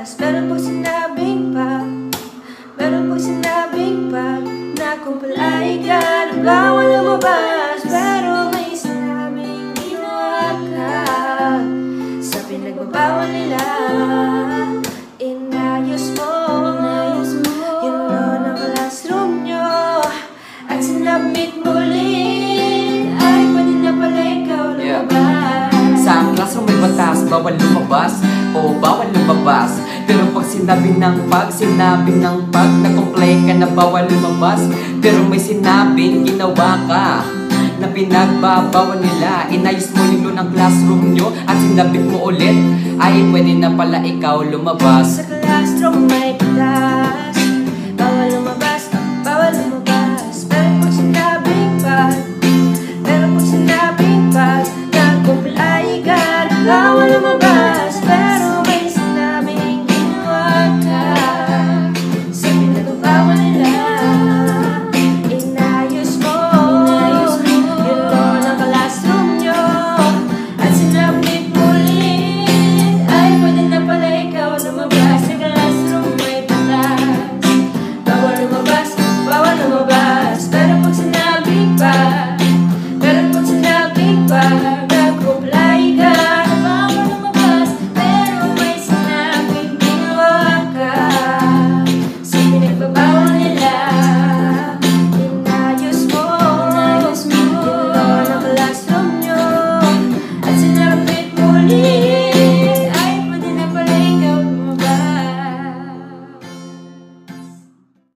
lumabas Pero pag sinabing pag Pero pag sinabing pag Na kung palagi ka na bawal lumabas Pero may sinabing ginawa ka Sa pinagbabawal nila. Inayos mo Yung law ng classroom nyo At sinabit mo ulit Ay pwede na pala ikaw Yeah. lumabas. Sa classroom may batas, bawal lumabas o bawal lumabas Pero pag sinabi ng pag, sinabi ng pag Na-comply ka na bawal lumabas. Pero may sinabing ginawa ka Na pinagbabawal nila. Inayos mo yung lunang classroom nyo At sinabit mo ulit Ay pwede na pala ikaw lumabas. Sa classroom may